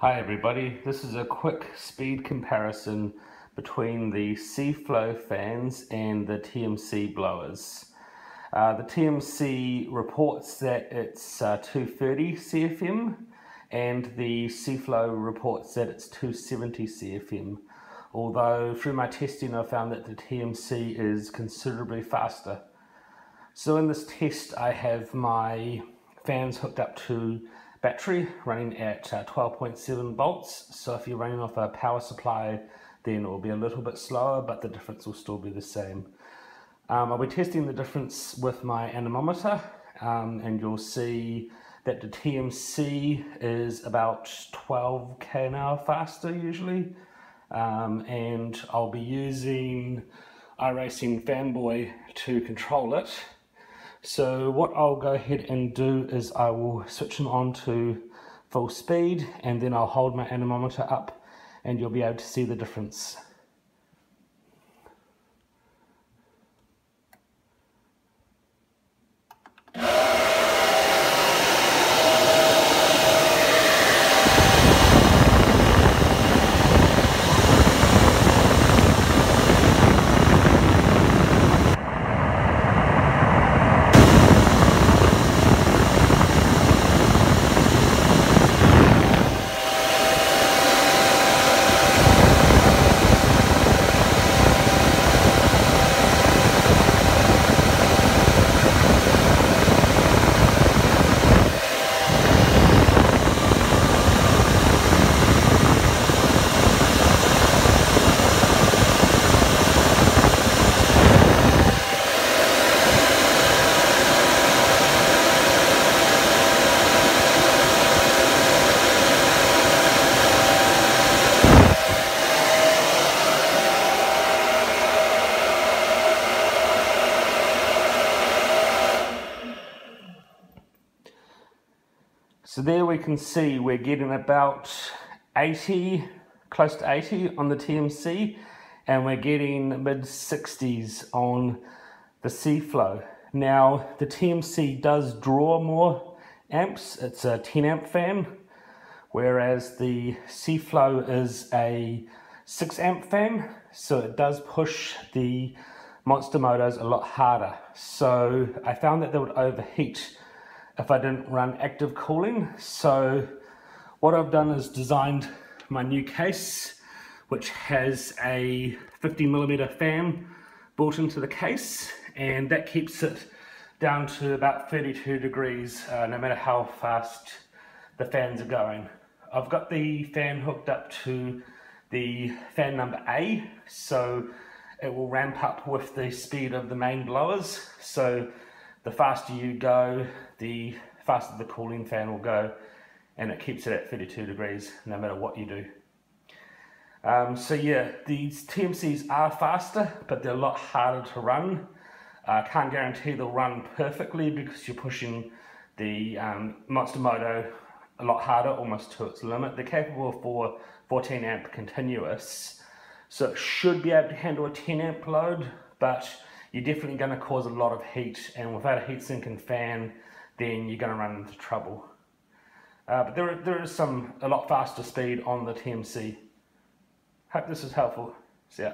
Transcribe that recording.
Hi everybody, this is a quick speed comparison between the Seaflo fans and the TMC blowers. Uh, the TMC reports that it's uh, 230 CFM and the Seaflo reports that it's 270 CFM. Although through my testing I found that the TMC is considerably faster. So in this test I have my fans hooked up to battery running at uh, 12.7 volts. So if you're running off a power supply, then it will be a little bit slower, but the difference will still be the same. Um, I'll be testing the difference with my anemometer, um, and you'll see that the TMC is about 12 k an hour faster usually. Um, and I'll be using iRacing Fanboy to control it. So what I'll go ahead and do is I will switch them on to full speed and then I'll hold my anemometer up and you'll be able to see the difference. So there we can see we're getting about 80, close to 80 on the TMC, and we're getting mid 60s on the Seaflo. Now the TMC does draw more amps, it's a 10 amp fan, whereas the Seaflo is a 6 amp fan, so it does push the Monster Motos a lot harder. So I found that they would overheat if I didn't run active cooling. So what I've done is designed my new case, which has a 50 millimeter fan built into the case, and that keeps it down to about 32 degrees, uh, no matter how fast the fans are going. I've got the fan hooked up to the fan number A, so it will ramp up with the speed of the main blowers. So the faster you go, the faster the cooling fan will go and it keeps it at 32 degrees no matter what you do. Um, so yeah, these TMCs are faster, but they're a lot harder to run. I uh, can't guarantee they'll run perfectly because you're pushing the um, Monster Moto a lot harder, almost to its limit. They're capable for 14 amp continuous, so it should be able to handle a 10 amp load, but you're definitely going to cause a lot of heat and without a heatsink and fan then you're going to run into trouble. Uh, but there, there is some a lot faster speed on the TMC. Hope this is helpful. See ya.